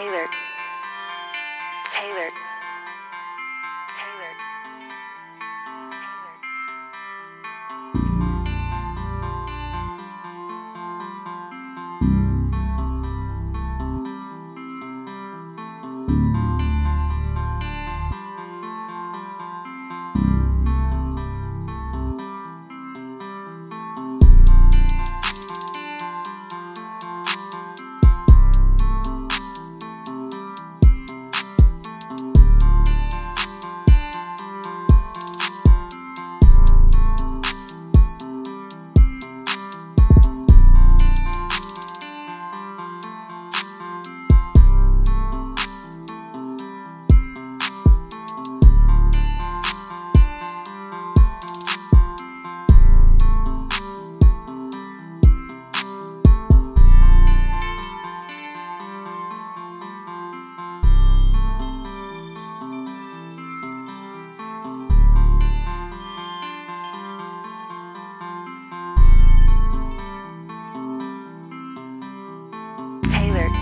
Taylor. Taylor.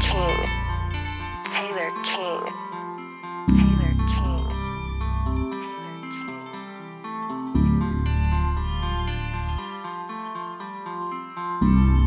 King. Taylor King. Taylor King. Taylor King. Taylor King.